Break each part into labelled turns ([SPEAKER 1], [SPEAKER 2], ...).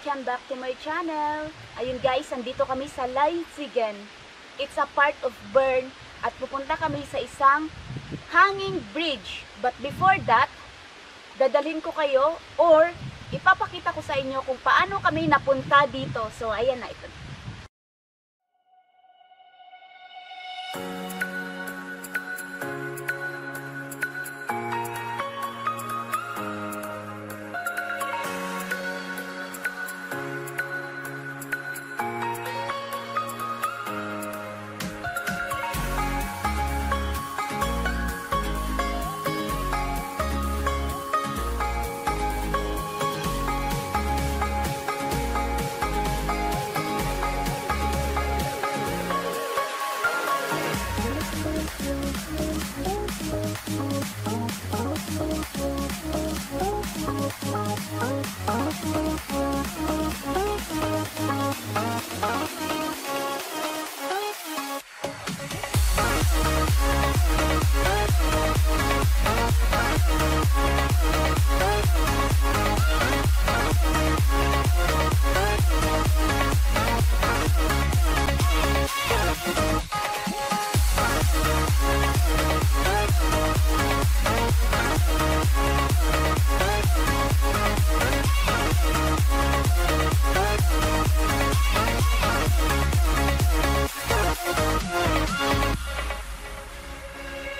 [SPEAKER 1] welcome back to my channel. Ayun guys, andito kami sa Leipzigen. It's a part of Bern at pupunta kami sa isang hanging bridge. But before that, dadalhin ko kayo or ipapakita ko sa inyo kung paano kami napunta dito. So ayan na ito.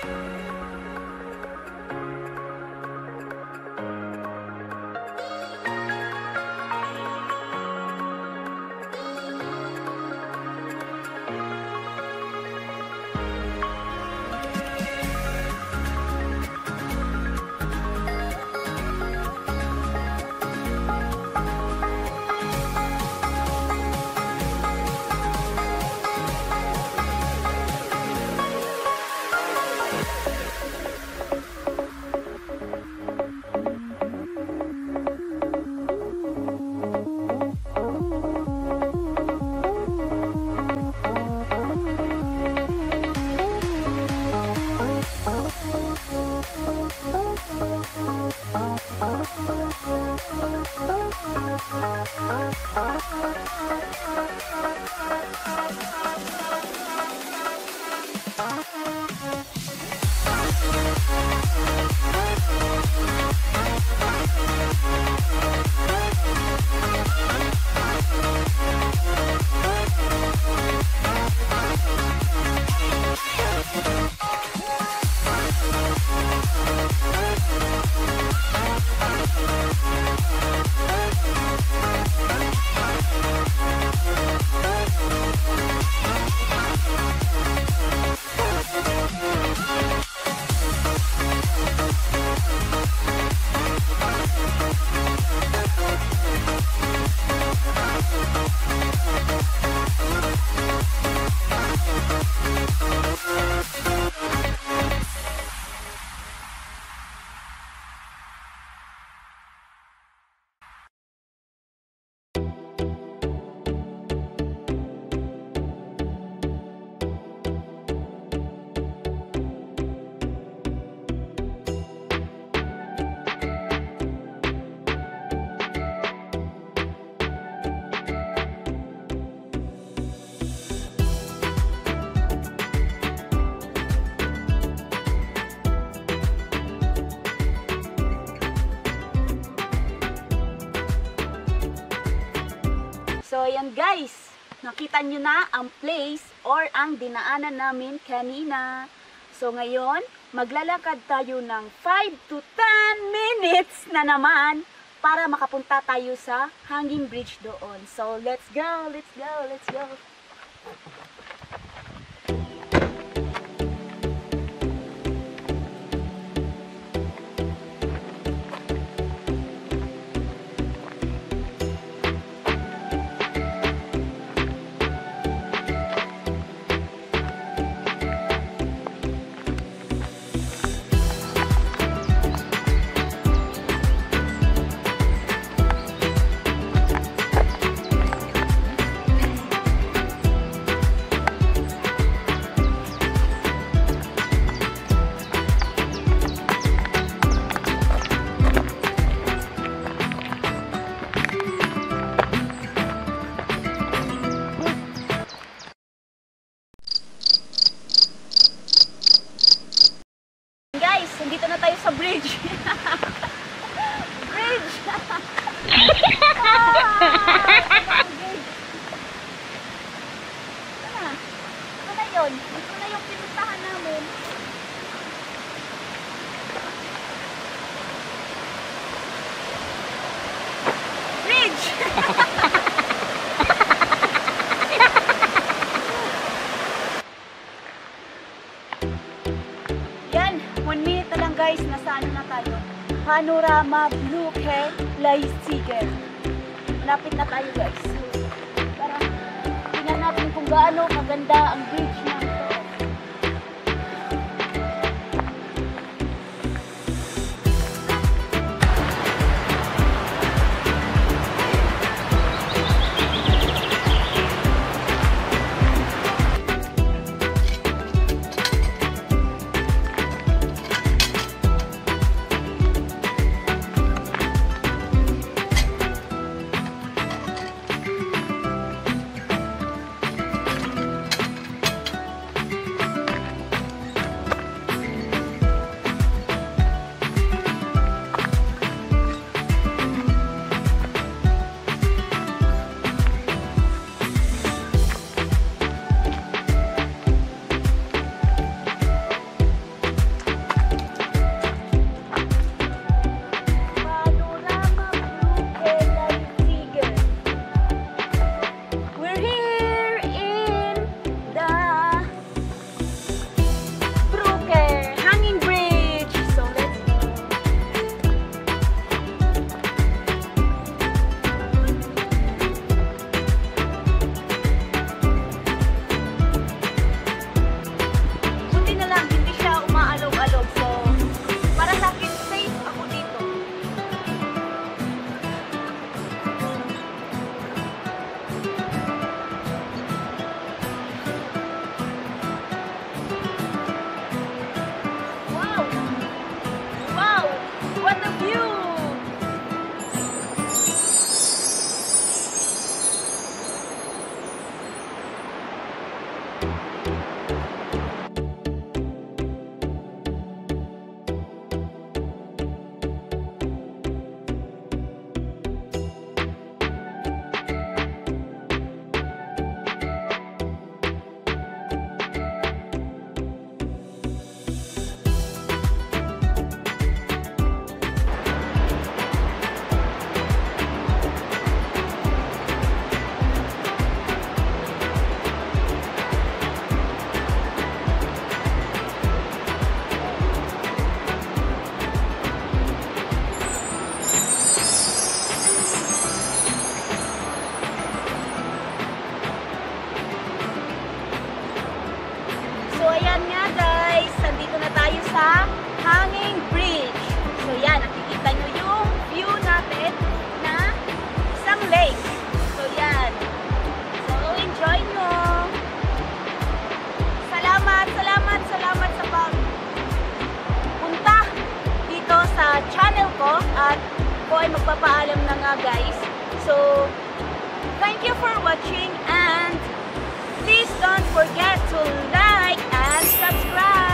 [SPEAKER 1] Bye. Thank you. So, ayan guys. Nakita nyo na ang place or ang dinaanan namin kanina. So, ngayon, maglalakad tayo ng 5 to 10 minutes na naman para makapunta tayo sa hanging bridge doon. So, let's go, let's go, let's go. nandito na tayo sa bridge. bridge! ah, bridge. Ano na? Na yun? Ito na yung pinuntahan namin. Bridge! Panorama Bluehe Leisiger. Malapit na tayo guys. Para tingnan natin kung gaano kaganda ang view ako ay magpapaalam na nga guys. So, thank you for watching and please don't forget to like and subscribe.